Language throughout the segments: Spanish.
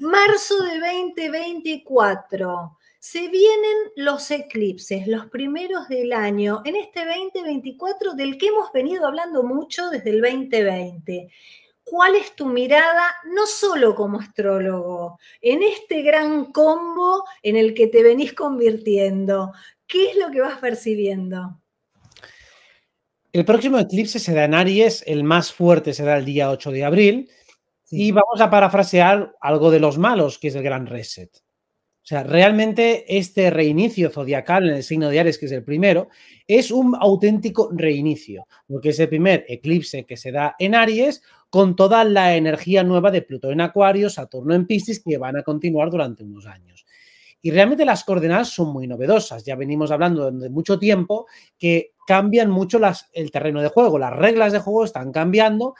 Marzo de 2024. Se vienen los eclipses, los primeros del año, en este 2024 del que hemos venido hablando mucho desde el 2020. ¿Cuál es tu mirada, no solo como astrólogo, en este gran combo en el que te venís convirtiendo? ¿Qué es lo que vas percibiendo? El próximo eclipse será en Aries, el más fuerte será el día 8 de abril y vamos a parafrasear algo de los malos, que es el gran reset. O sea, realmente este reinicio zodiacal en el signo de Aries, que es el primero, es un auténtico reinicio, porque es el primer eclipse que se da en Aries con toda la energía nueva de Plutón en Acuario, Saturno en Piscis, que van a continuar durante unos años. Y realmente las coordenadas son muy novedosas. Ya venimos hablando de mucho tiempo que cambian mucho las, el terreno de juego, las reglas de juego están cambiando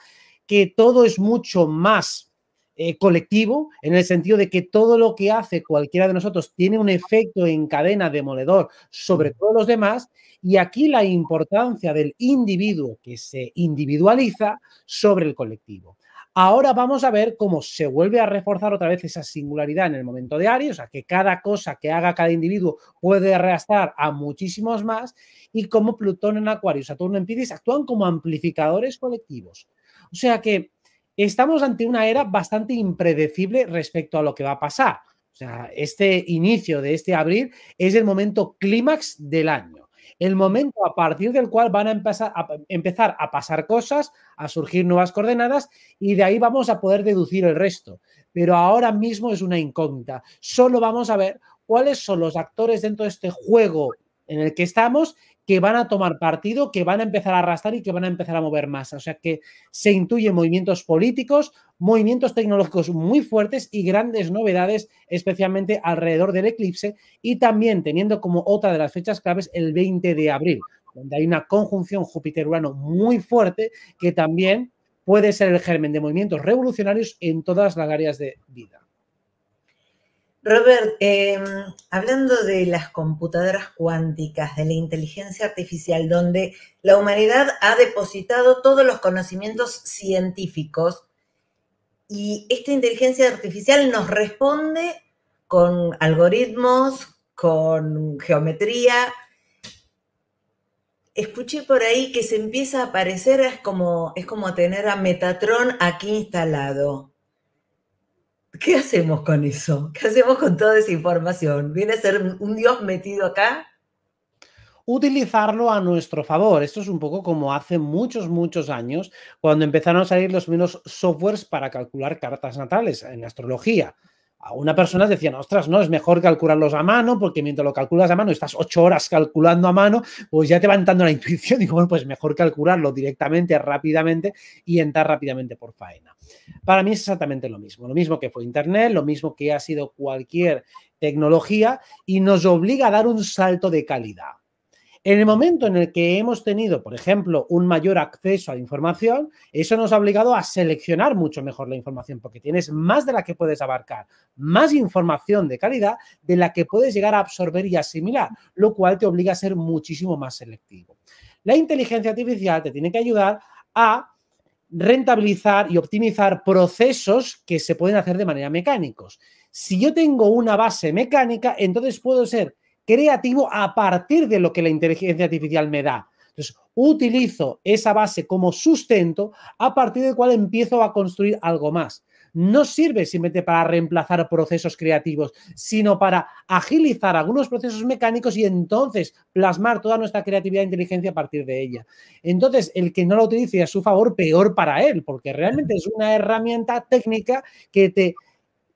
que todo es mucho más eh, colectivo, en el sentido de que todo lo que hace cualquiera de nosotros tiene un efecto en cadena demoledor sobre todos los demás, y aquí la importancia del individuo que se individualiza sobre el colectivo. Ahora vamos a ver cómo se vuelve a reforzar otra vez esa singularidad en el momento de Aries, o sea, que cada cosa que haga cada individuo puede arrastrar a muchísimos más, y cómo Plutón en Acuario y Saturno en Piscis actúan como amplificadores colectivos. O sea que estamos ante una era bastante impredecible respecto a lo que va a pasar. O sea, este inicio de este abril es el momento clímax del año. El momento a partir del cual van a empezar, a empezar a pasar cosas, a surgir nuevas coordenadas y de ahí vamos a poder deducir el resto. Pero ahora mismo es una incógnita. Solo vamos a ver cuáles son los actores dentro de este juego en el que estamos que van a tomar partido, que van a empezar a arrastrar y que van a empezar a mover más. O sea que se intuyen movimientos políticos, movimientos tecnológicos muy fuertes y grandes novedades, especialmente alrededor del eclipse y también teniendo como otra de las fechas claves el 20 de abril, donde hay una conjunción Júpiter-Urano muy fuerte que también puede ser el germen de movimientos revolucionarios en todas las áreas de vida. Robert, em, hablando de las computadoras cuánticas, de la inteligencia artificial, donde la humanidad ha depositado todos los conocimientos científicos y esta inteligencia artificial nos responde con algoritmos, con geometría. Escuché por ahí que se empieza a aparecer, como, es como tener a Metatron aquí instalado. ¿Qué hacemos con eso? ¿Qué hacemos con toda esa información? ¿Viene a ser un Dios metido acá? Utilizarlo a nuestro favor. Esto es un poco como hace muchos, muchos años, cuando empezaron a salir los primeros softwares para calcular cartas natales en astrología a una persona decían, ostras, no, es mejor calcularlos a mano, porque mientras lo calculas a mano, estás ocho horas calculando a mano, pues ya te va entrando la intuición. Digo, bueno, pues mejor calcularlo directamente, rápidamente y entrar rápidamente por faena. Para mí es exactamente lo mismo, lo mismo que fue Internet, lo mismo que ha sido cualquier tecnología y nos obliga a dar un salto de calidad. En el momento en el que hemos tenido, por ejemplo, un mayor acceso a la información, eso nos ha obligado a seleccionar mucho mejor la información, porque tienes más de la que puedes abarcar, más información de calidad de la que puedes llegar a absorber y asimilar, lo cual te obliga a ser muchísimo más selectivo. La inteligencia artificial te tiene que ayudar a rentabilizar y optimizar procesos que se pueden hacer de manera mecánicos. Si yo tengo una base mecánica, entonces puedo ser creativo a partir de lo que la inteligencia artificial me da. Entonces, utilizo esa base como sustento a partir del cual empiezo a construir algo más. No sirve simplemente para reemplazar procesos creativos, sino para agilizar algunos procesos mecánicos y entonces plasmar toda nuestra creatividad e inteligencia a partir de ella. Entonces, el que no lo utilice a su favor, peor para él, porque realmente es una herramienta técnica que te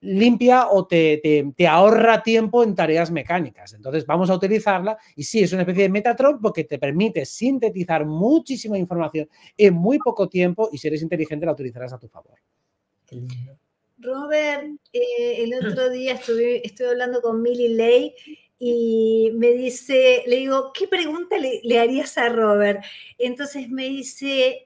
limpia o te, ahorra tiempo en tareas mecánicas. Entonces vamos a utilizarla y sí, es una especie de Metatron porque te permite sintetizar muchísima información en muy poco tiempo y si eres inteligente la utilizarás a tu favor. Robert, eh, el otro día estuve, hablando con Milly Ley y me dice, le digo, ¿qué pregunta le, le harías a Robert? Entonces me dice,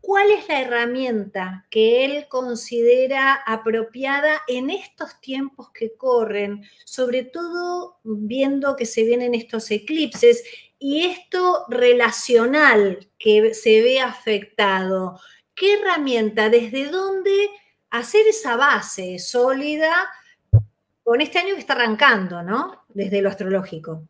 ¿Cuál es la herramienta que él considera apropiada en estos tiempos que corren, sobre todo viendo que se vienen estos eclipses y esto relacional que se ve afectado? ¿Qué herramienta, desde dónde hacer esa base sólida con este año que está arrancando, ¿no? Desde lo astrológico.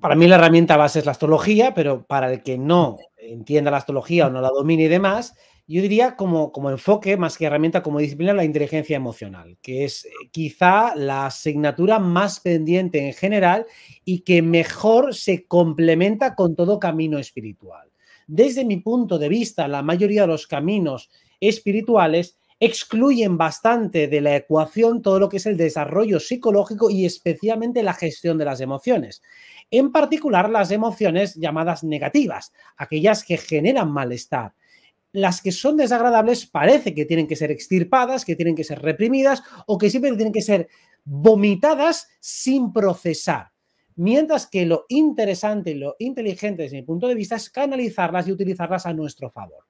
Para mí la herramienta base es la astrología, pero para el que no entienda la astrología o no la domine y demás, yo diría como, como enfoque, más que herramienta, como disciplina, la inteligencia emocional, que es eh, quizá la asignatura más pendiente en general y que mejor se complementa con todo camino espiritual. Desde mi punto de vista, la mayoría de los caminos espirituales excluyen bastante de la ecuación todo lo que es el desarrollo psicológico y especialmente la gestión de las emociones. En particular, las emociones llamadas negativas, aquellas que generan malestar las que son desagradables parece que tienen que ser extirpadas, que tienen que ser reprimidas o que siempre tienen que ser vomitadas sin procesar. Mientras que lo interesante y lo inteligente desde mi punto de vista es canalizarlas y utilizarlas a nuestro favor.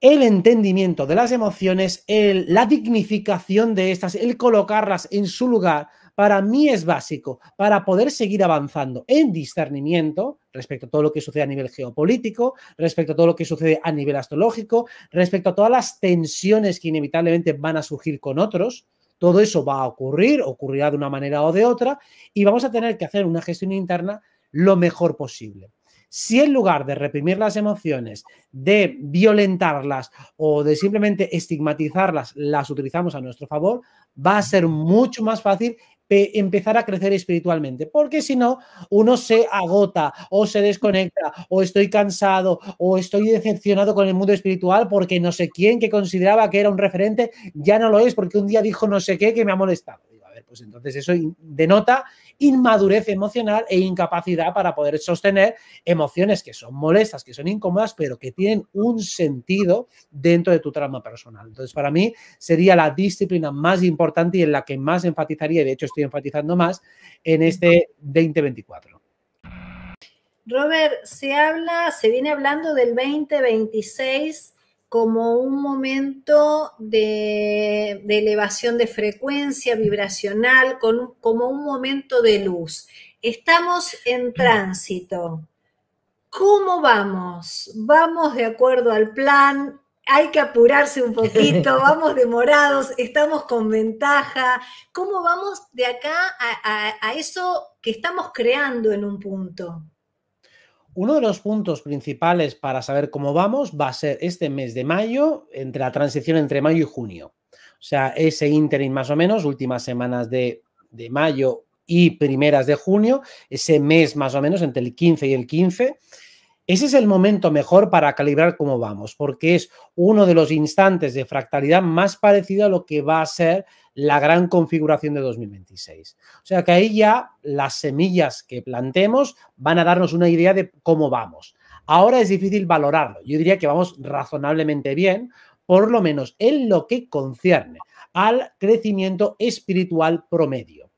El entendimiento de las emociones, la dignificación de estas, el colocarlas en su lugar, para mí es básico para poder seguir avanzando en discernimiento respecto a todo lo que sucede a nivel geopolítico, respecto a todo lo que sucede a nivel astrológico, respecto a todas las tensiones que inevitablemente van a surgir con otros. Todo eso va a ocurrir, ocurrirá de una manera o de otra, y vamos a tener que hacer una gestión interna lo mejor posible. Si en lugar de reprimir las emociones, de violentarlas o de simplemente estigmatizarlas, las utilizamos a nuestro favor, va a ser mucho más fácil empezar a crecer espiritualmente, porque si no, uno se agota o se desconecta o estoy cansado o estoy decepcionado con el mundo espiritual porque no sé quién que consideraba que era un referente ya no lo es porque un día dijo no sé qué que me ha molestado pues entonces eso denota inmadurez emocional e incapacidad para poder sostener emociones que son molestas, que son incómodas, pero que tienen un sentido dentro de tu trama personal. Entonces, para mí sería la disciplina más importante y en la que más enfatizaría, y de hecho estoy enfatizando más, en este 2024. Robert, se habla, se viene hablando del 2026 como un momento de, elevación de frecuencia vibracional, como un momento de luz. Estamos en tránsito. ¿Cómo vamos? ¿Vamos de acuerdo al plan? Hay que apurarse un poquito, vamos demorados, estamos con ventaja. ¿Cómo vamos de acá a eso que estamos creando en un punto? Uno de los puntos principales para saber cómo vamos va a ser este mes de mayo, entre la transición entre mayo y junio. O sea, ese interim más o menos, últimas semanas de, de mayo y primeras de junio, ese mes más o menos entre el 15 y el 15. Ese es el momento mejor para calibrar cómo vamos, porque es uno de los instantes de fractalidad más parecido a lo que va a ser la gran configuración de 2026. O sea que ahí ya las semillas que plantemos van a darnos una idea de cómo vamos. Ahora es difícil valorarlo. Yo diría que vamos razonablemente bien, por lo menos en lo que concierne al crecimiento espiritual promedio.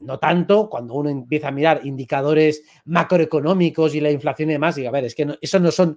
No tanto cuando uno empieza a mirar indicadores macroeconómicos y la inflación y demás, y a ver, es que no, eso no son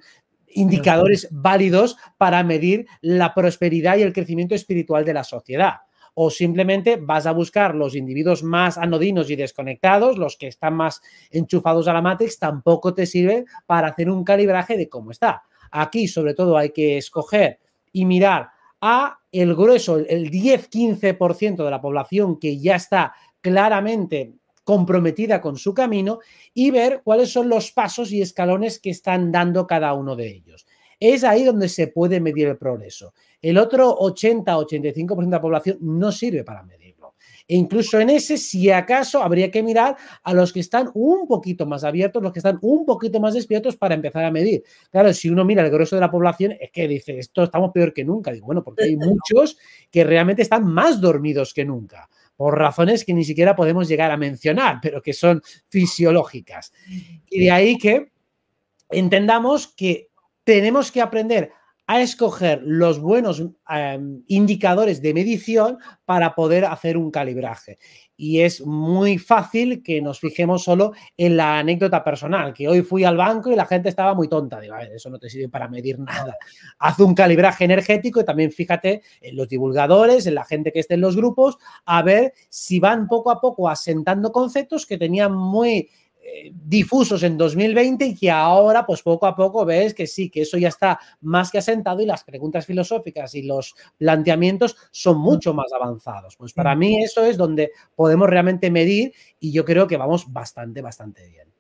indicadores válidos para medir la prosperidad y el crecimiento espiritual de la sociedad o simplemente vas a buscar los individuos más anodinos y desconectados, los que están más enchufados a la Matrix, tampoco te sirve para hacer un calibraje de cómo está. Aquí, sobre todo, hay que escoger y mirar a el grueso, el 10-15% de la población que ya está claramente comprometida con su camino y ver cuáles son los pasos y escalones que están dando cada uno de ellos. Es ahí donde se puede medir el progreso. El otro 80-85% de la población no sirve para medirlo. E incluso en ese, si acaso, habría que mirar a los que están un poquito más abiertos, los que están un poquito más despiertos para empezar a medir. Claro, si uno mira el grueso de la población, es que dice, esto estamos peor que nunca. Digo, bueno, porque hay muchos que realmente están más dormidos que nunca por razones que ni siquiera podemos llegar a mencionar, pero que son fisiológicas. Y de ahí que entendamos que tenemos que aprender a escoger los buenos em, indicadores de medición para poder hacer un calibraje. Y es muy fácil que nos fijemos solo en la anécdota personal, que hoy fui al banco y la gente estaba muy tonta. Digo, a ver, eso no te sirve para medir nada. Haz un calibraje energético y también fíjate en los divulgadores, en la gente que esté en los grupos, a ver si van poco a poco asentando conceptos que tenían muy difusos en 2020 y que ahora, pues poco a poco ves que sí, que eso ya está más que asentado y las preguntas filosóficas y los planteamientos son mucho más avanzados. Pues para mí eso es donde podemos realmente medir y yo creo que vamos bastante, bastante bien.